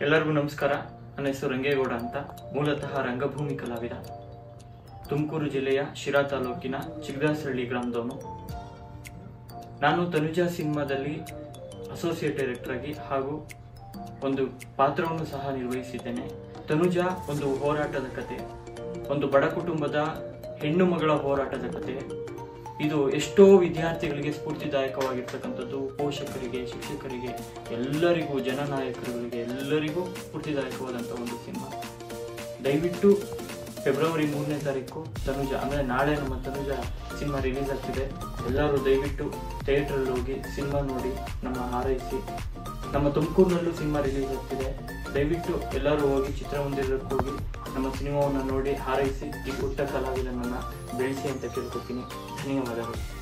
ಎಲ್ಲರಿಗೂ ನಮಸ್ಕಾರ. ನನ್ನ ಹೆಸರು ರಂಗೇಗೌಡ ಅಂತ. ಮೂಲತಃ ರಂಗಭೂಮಿ ಕಲಾವಿದ. ತುಮಕೂರು ಜಿಲ್ಲೆಯ ಶಿರಾ ತಾಲೂಕಿನ ಚಿಗ್ದಾಸಹಳ್ಳಿ ಗ್ರಾಮದವನು. ನಾನು ತನುಜಾ ಸಿನಿಮಾದಲ್ಲಿ ಅಸೋಸಿಯೇಟ್ ಡೈರೆಕ್ಟರ್ ಆಗಿ ಹಾಗೂ ಒಂದು ಪಾತ್ರವನ್ನು ಸಹ ನಿರ್ವಹಿಸಿದ್ದೇನೆ. ತನುಜಾ ಒಂದು ಹೋರಾಟದ ಕತೆ. ಒಂದು ಬಡ ಕುಟುಂಬದ ಹೆಣ್ಣು ಮಗಳ ಹೋರಾಟದ ಕತೆ. ಇದು ಎಷ್ಟೋ ವಿದ್ಯಾರ್ಥಿಗಳಿಗೆ ಸ್ಫೂರ್ತಿದಾಯಕವಾಗಿರ್ತಕ್ಕಂಥದ್ದು, ಪೋಷಕರಿಗೆ, ಶಿಕ್ಷಕರಿಗೆ, ಎಲ್ಲರಿಗೂ, ಜನನಾಯಕರುಗಳಿಗೆ ಎಲ್ಲರಿಗೂ ಸ್ಫೂರ್ತಿದಾಯಕವಾದಂಥ ಒಂದು ಸಿನಿಮಾ. ದಯವಿಟ್ಟು ಫೆಬ್ರವರಿ ಮೂರನೇ ತಾರೀಕು ತನುಜ, ಅಂದರೆ ನಾಳೆ ನಮ್ಮ ತನುಜ ಸಿನಿಮಾ ರಿಲೀಸ್ ಆಗ್ತಿದೆ. ಎಲ್ಲರೂ ದಯವಿಟ್ಟು ಥಿಯೇಟ್ರಲ್ಲಿ ಹೋಗಿ ಸಿನಿಮಾ ನೋಡಿ, ನಮ್ಮ ಹಾರೈಸಿ. ನಮ್ಮ ತುಮಕೂರಿನಲ್ಲೂ ಸಿನಿಮಾ ರಿಲೀಸ್ ಆಗ್ತಿದೆ. ದಯವಿಟ್ಟು ಎಲ್ಲರೂ ಹೋಗಿ ಚಿತ್ರಮಂದಿರಕ್ಕೆ ಹೋಗಿ ನಮ್ಮ ಸಿನಿಮಾವನ್ನು ನೋಡಿ ಹಾರೈಸಿ ಈ ಪುಟ್ಟ ಕಲಾವಿದನನ್ನು ಬೆಳೆಸಿ ಅಂತ ಕೇಳ್ಕೊತೀನಿ. ಧನ್ಯವಾದಗಳು.